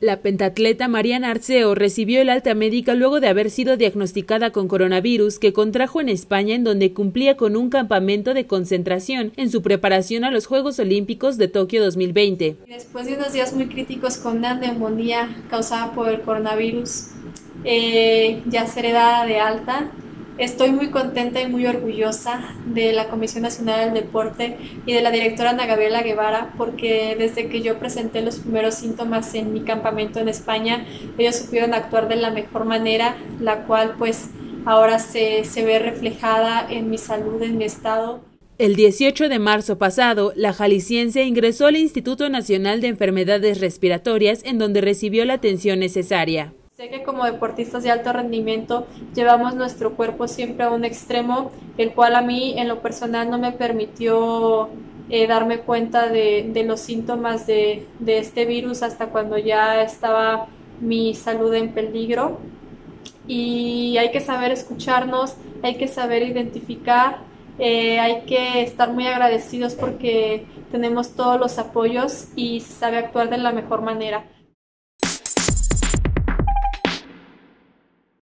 La pentatleta Mariana Arceo recibió el alta médica luego de haber sido diagnosticada con coronavirus que contrajo en España en donde cumplía con un campamento de concentración en su preparación a los Juegos Olímpicos de Tokio 2020. Después de unos días muy críticos con una neumonía causada por el coronavirus, eh, ya seré dada de alta Estoy muy contenta y muy orgullosa de la Comisión Nacional del Deporte y de la directora Ana Gabriela Guevara porque desde que yo presenté los primeros síntomas en mi campamento en España, ellos supieron actuar de la mejor manera, la cual pues ahora se, se ve reflejada en mi salud, en mi estado. El 18 de marzo pasado, la jalisciense ingresó al Instituto Nacional de Enfermedades Respiratorias en donde recibió la atención necesaria. Sé que como deportistas de alto rendimiento llevamos nuestro cuerpo siempre a un extremo, el cual a mí en lo personal no me permitió eh, darme cuenta de, los síntomas de, este virus hasta cuando ya estaba mi salud en peligro. Y hay que saber escucharnos, hay que saber identificar, eh, hay que estar muy agradecidos porque tenemos todos los apoyos y se sabe actuar de la mejor manera.